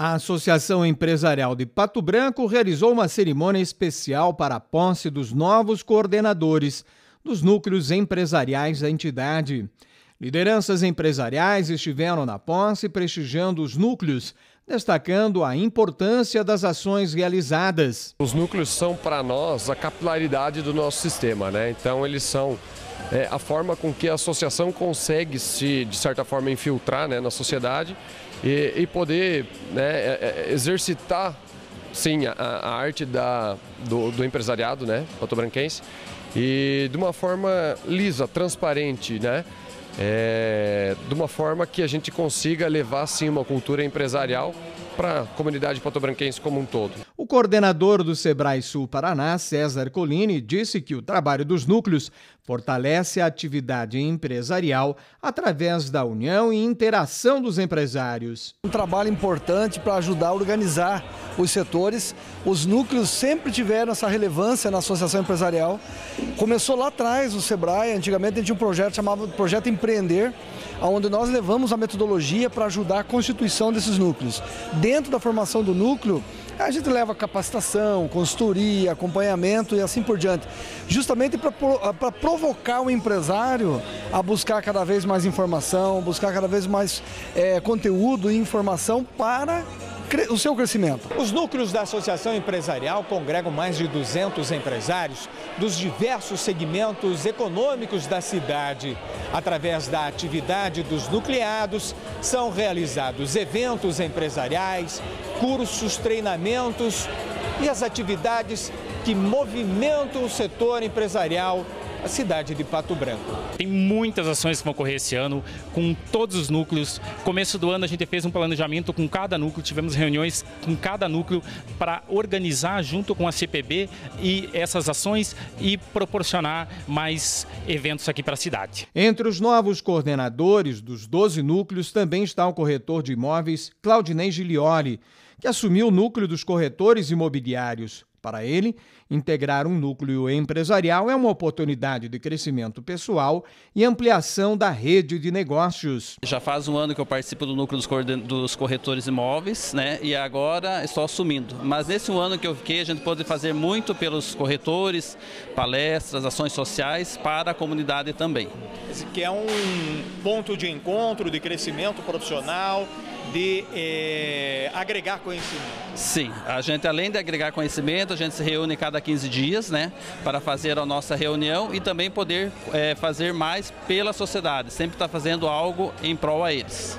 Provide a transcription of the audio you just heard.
A Associação Empresarial de Pato Branco realizou uma cerimônia especial para a posse dos novos coordenadores dos núcleos empresariais da entidade. Lideranças empresariais estiveram na posse prestigiando os núcleos, destacando a importância das ações realizadas. Os núcleos são para nós a capilaridade do nosso sistema, né? Então eles são é, a forma com que a associação consegue se, de certa forma, infiltrar né, na sociedade e, e poder né, é, é, exercitar, sim, a, a arte da, do, do, empresariado, né, patobranquense, e de uma forma lisa, transparente, né, é, de uma forma que a gente consiga levar, sim, uma cultura empresarial para a comunidade patobranquense como um todo. O coordenador do Sebrae Sul Paraná, César Colini, disse que o trabalho dos núcleos fortalece a atividade empresarial através da união e interação dos empresários. Um trabalho importante para ajudar a organizar os setores. Os núcleos sempre tiveram essa relevância na associação empresarial. Começou lá atrás o Sebrae, antigamente a gente tinha um projeto chamado Projeto Empreender, onde nós levamos a metodologia para ajudar a constituição desses núcleos. Dentro da formação do núcleo, a gente leva capacitação, consultoria, acompanhamento e assim por diante, justamente para provocar o empresário a buscar cada vez mais informação, buscar cada vez mais é, conteúdo e informação para o seu crescimento. Os núcleos da Associação Empresarial congregam mais de 200 empresários dos diversos segmentos econômicos da cidade. Através da atividade dos nucleados, são realizados eventos empresariais, cursos, treinamentos e as atividades que movimentam o setor empresarial a cidade de Pato Branco. Tem muitas ações que vão ocorrer esse ano, com todos os núcleos. Começo do ano a gente fez um planejamento com cada núcleo, tivemos reuniões com cada núcleo para organizar junto com a CPB e essas ações e proporcionar mais eventos aqui para a cidade. Entre os novos coordenadores dos 12 núcleos também está o corretor de imóveis Claudinei Gilioli, que assumiu o núcleo dos corretores imobiliários. Para ele, integrar um núcleo empresarial é uma oportunidade de crescimento pessoal e ampliação da rede de negócios. Já faz um ano que eu participo do núcleo dos corretores imóveis, né? E agora estou assumindo. Mas nesse um ano que eu fiquei, a gente pode fazer muito pelos corretores, palestras, ações sociais para a comunidade também. Esse que é um ponto de encontro, de crescimento profissional, de eh, agregar conhecimento. Sim, a gente além de agregar conhecimento, a gente se reúne cada 15 dias, né, para fazer a nossa reunião e também poder eh, fazer mais pela sociedade, sempre estar tá fazendo algo em prol a eles.